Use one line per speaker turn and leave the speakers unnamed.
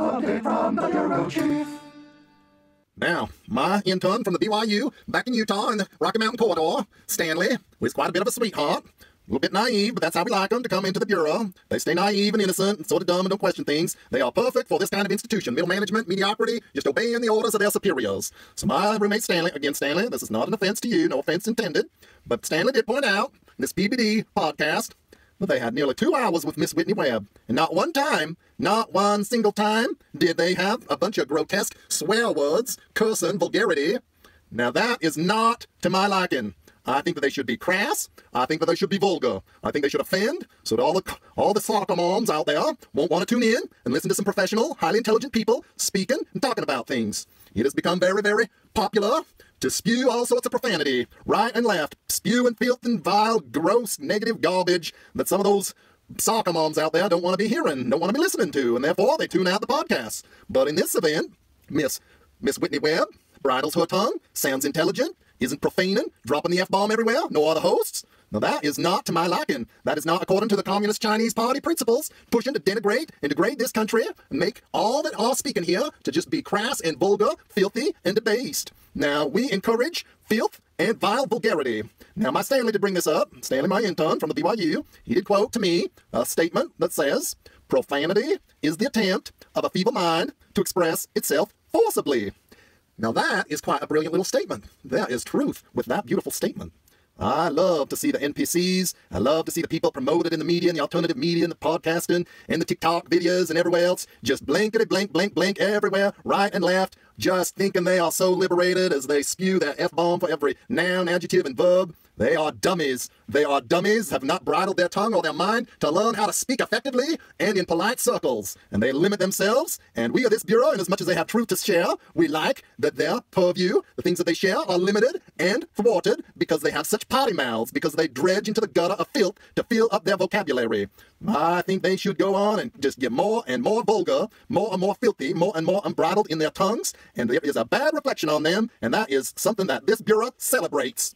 Update from the Bureau Chief.
Now, my intern from the BYU back in Utah in the Rocky Mountain Corridor, Stanley, was quite a bit of a sweetheart. A little bit naive, but that's how we like them to come into the Bureau. They stay naive and innocent and sort of dumb and don't question things. They are perfect for this kind of institution. Middle management, mediocrity, just obeying the orders of their superiors. So my roommate Stanley, again, Stanley, this is not an offense to you, no offense intended, but Stanley did point out this PBD podcast that they had nearly two hours with Miss Whitney Webb. And not one time, not one single time, did they have a bunch of grotesque swear words, cursing, vulgarity. Now that is not to my liking. I think that they should be crass. I think that they should be vulgar. I think they should offend so that all the all the soccer moms out there won't want to tune in and listen to some professional, highly intelligent people speaking and talking about things. It has become very, very popular to spew all sorts of profanity, right and left, spew and filth and vile, gross, negative garbage that some of those soccer moms out there don't want to be hearing, don't want to be listening to, and therefore they tune out the podcast. But in this event, Miss Miss Whitney Webb bridles her tongue, sounds intelligent, isn't profaning, dropping the F-bomb everywhere, no other hosts. Now that is not to my liking. That is not according to the Communist Chinese Party principles, pushing to denigrate and degrade this country and make all that are speaking here to just be crass and vulgar, filthy, and debased. Now, we encourage filth and vile vulgarity. Now, my Stanley did bring this up. Stanley, my intern from the BYU, he did quote to me a statement that says, Profanity is the attempt of a feeble mind to express itself forcibly. Now, that is quite a brilliant little statement. There is truth with that beautiful statement. I love to see the NPCs. I love to see the people promoted in the media and the alternative media and the podcasting and the TikTok videos and everywhere else. Just blankety blank, blank, blank everywhere, right and left, just thinking they are so liberated as they spew their F bomb for every noun, adjective, and verb. They are dummies. They are dummies, have not bridled their tongue or their mind to learn how to speak effectively and in polite circles. And they limit themselves. And we are this Bureau, and as much as they have truth to share, we like that their purview, the things that they share, are limited and thwarted because they have such potty mouths, because they dredge into the gutter of filth to fill up their vocabulary. I think they should go on and just get more and more vulgar, more and more filthy, more and more unbridled in their tongues, and there is a bad reflection on them, and that is something that this Bureau celebrates.